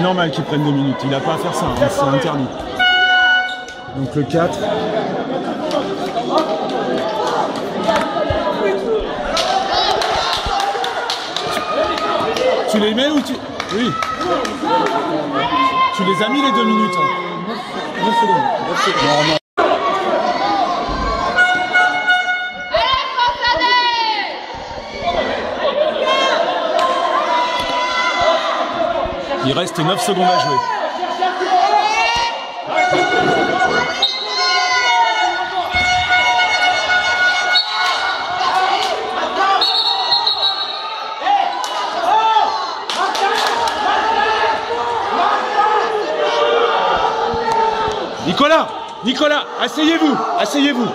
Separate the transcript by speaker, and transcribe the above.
Speaker 1: normal qu'il prenne deux minutes. Il n'a pas à faire ça, hein, c'est interdit. Donc le 4. Tu les mets ou tu. Oui. Tu les as mis les deux minutes. hein.
Speaker 2: 9 secondes. 9 secondes.
Speaker 1: Non, non. Il reste 9 secondes à jouer. Nicolas Nicolas, asseyez-vous Asseyez-vous